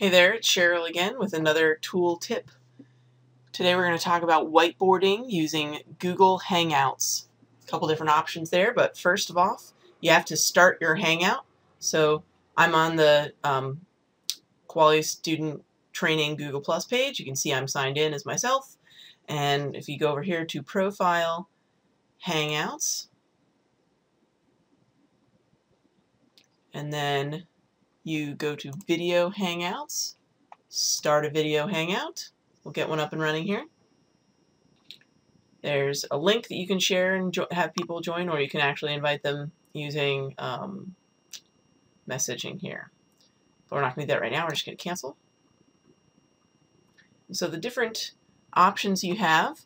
Hey there, it's Cheryl again with another tool tip. Today we're going to talk about whiteboarding using Google Hangouts. A couple different options there, but first of all, you have to start your Hangout. So I'm on the um, Kuali Student Training Google Plus page. You can see I'm signed in as myself. And if you go over here to Profile, Hangouts, and then you go to Video Hangouts, start a video hangout. We'll get one up and running here. There's a link that you can share and have people join, or you can actually invite them using um, messaging here. But we're not going to do that right now. We're just going to cancel. So the different options you have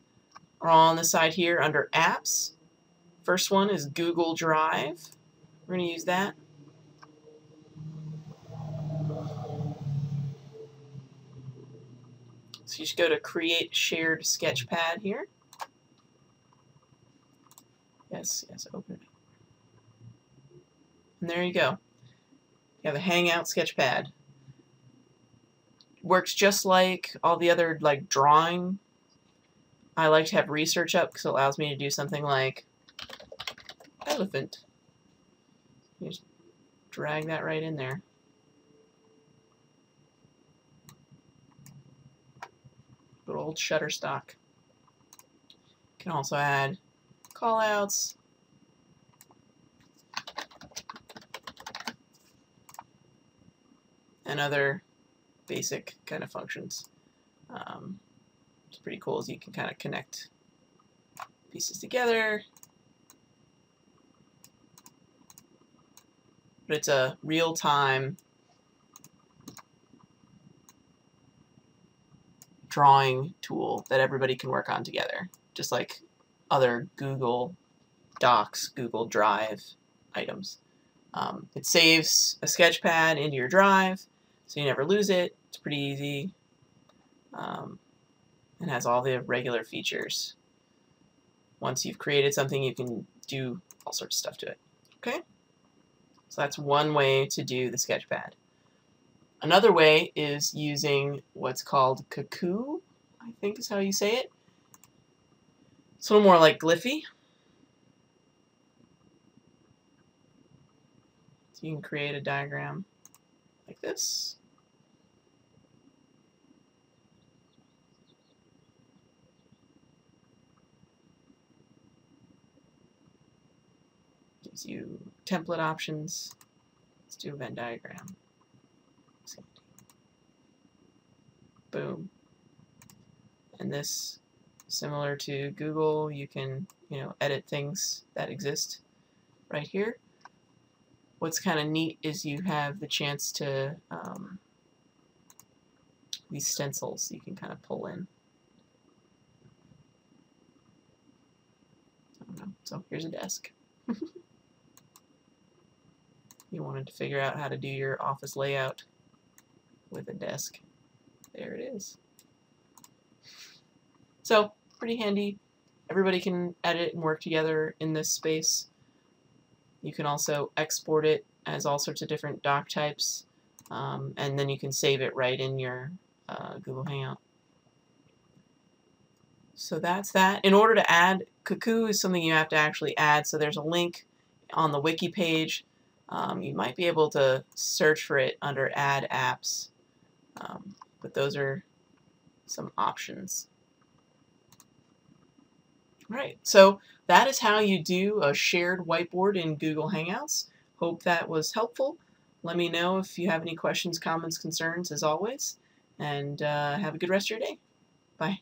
are all on the side here under Apps. First one is Google Drive. We're going to use that. So you just go to Create Shared Sketchpad here. Yes, yes, open it. And there you go. You have a Hangout Sketchpad. Works just like all the other like drawing. I like to have research up because it allows me to do something like elephant. You just drag that right in there. Good old Shutterstock. Can also add callouts. And other basic kind of functions. Um, it's pretty cool as you can kind of connect pieces together. But it's a real-time drawing tool that everybody can work on together, just like other Google Docs, Google Drive items. Um, it saves a sketchpad into your drive, so you never lose it. It's pretty easy. Um, and has all the regular features. Once you've created something, you can do all sorts of stuff to it. Okay? So that's one way to do the sketchpad. Another way is using what's called Cacoo, I think is how you say it. It's a little more like Gliffy. So you can create a diagram like this. Gives you template options. Let's do a Venn diagram. Boom. And this, similar to Google, you can, you know, edit things that exist right here. What's kind of neat is you have the chance to, um, these stencils you can kind of pull in. So here's a desk. you wanted to figure out how to do your office layout with a desk. There it is. So, pretty handy. Everybody can edit and work together in this space. You can also export it as all sorts of different doc types, um, and then you can save it right in your uh, Google Hangout. So that's that. In order to add, Cacoo is something you have to actually add, so there's a link on the wiki page. Um, you might be able to search for it under Add Apps. Um, but those are some options. All right, so that is how you do a shared whiteboard in Google Hangouts. Hope that was helpful. Let me know if you have any questions, comments, concerns, as always, and uh, have a good rest of your day. Bye.